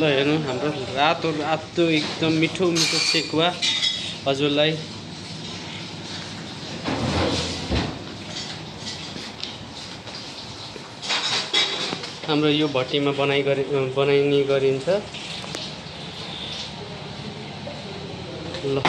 ल हेर्नु हाम्रो रातो रातो एकदम मिठो मिठो सेकुवा। हजुरलाई। हाम्रो यो भट्टीमा बनाइ गरि बनाइने गरिन्छ। ल।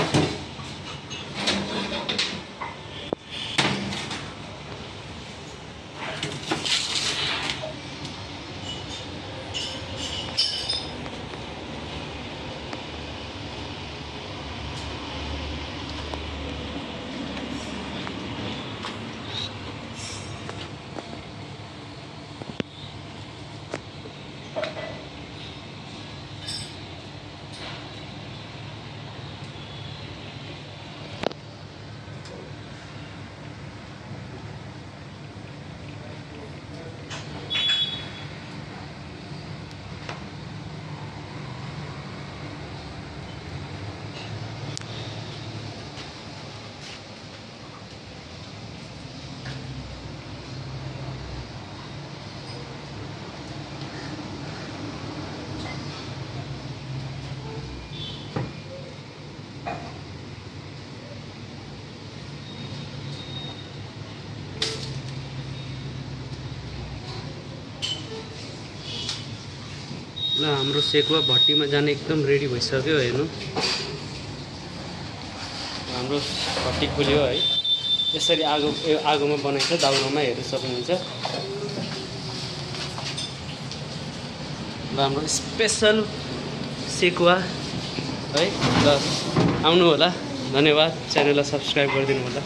ल हाम्रो सेकुवा भट्टीमा जाने एकदम रेडी भइसक्यो हेर्नु। हाम्रो भट्टी खुल्यो है। यसरी आगो आगोमा बनाइन्छ दाउरामा हेर्नु सक्नुहुन्छ। ल हाम्रो स्पेसल सेकुवा है। ल आउनु होला धन्यवाद। च्यानललाई सब्सक्राइब गरिदिनु होला